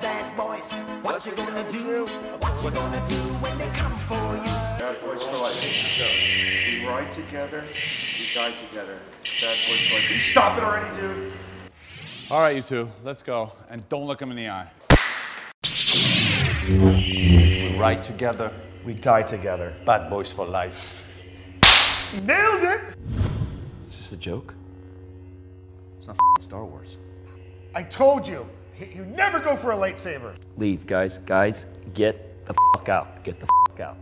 boys, what you gonna do? What you gonna do when they come for you? Bad boys for life. Go. We ride together, we die together. Bad boys for life. You stop it already, dude? All right, you two, let's go. And don't look him in the eye. We ride together. We die together. Bad boys for life. Nailed it! Is this a joke? It's not Star Wars. I told you, you never go for a lightsaber. Leave, guys. Guys, get the fuck out. Get the fuck out.